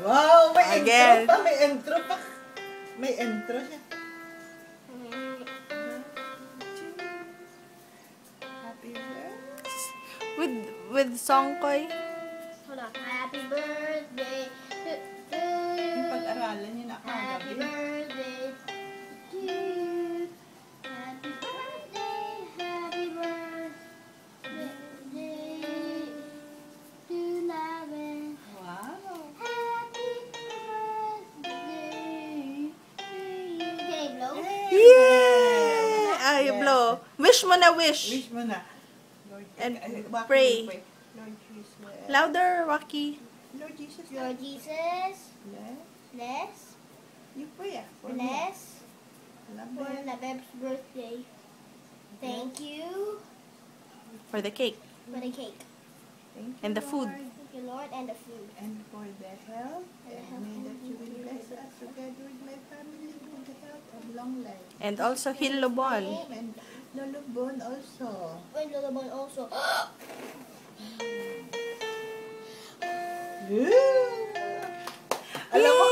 Wow, may Again. intro pa, may intro pa. May intro siya. Happy birthday. With with song koy. Hold on. Happy birthday to, to Yung pag-aralan niya na Happy kagabi. birthday You Yes. blow. Wish mo na wish. Wish mo na. Lord, And ay, bakit pray. pray? Lord Jesus. Louder, Rocky. Lord Jesus. Lord Jesus, Bless. bless, You pray ah. for me. bless Love for. Laviv's birthday. Thank you For the cake. for the cake. Thank you, And the food. Lord. Thank you, Lord, and the food. And for the health. And the And health may and that you will beauty. bless us together with my family with the health and long life. And also Hilobon. And Lolo Bon also. And Lulabon also. Alam mo,